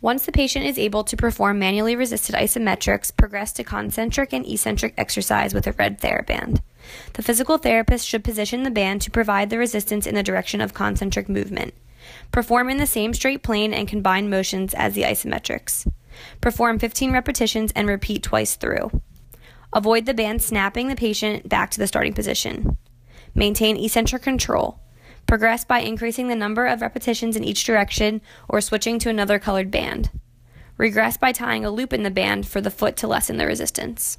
Once the patient is able to perform manually resisted isometrics, progress to concentric and eccentric exercise with a red TheraBand. The physical therapist should position the band to provide the resistance in the direction of concentric movement. Perform in the same straight plane and combined motions as the isometrics. Perform 15 repetitions and repeat twice through. Avoid the band snapping the patient back to the starting position. Maintain eccentric control. Progress by increasing the number of repetitions in each direction or switching to another colored band. Regress by tying a loop in the band for the foot to lessen the resistance.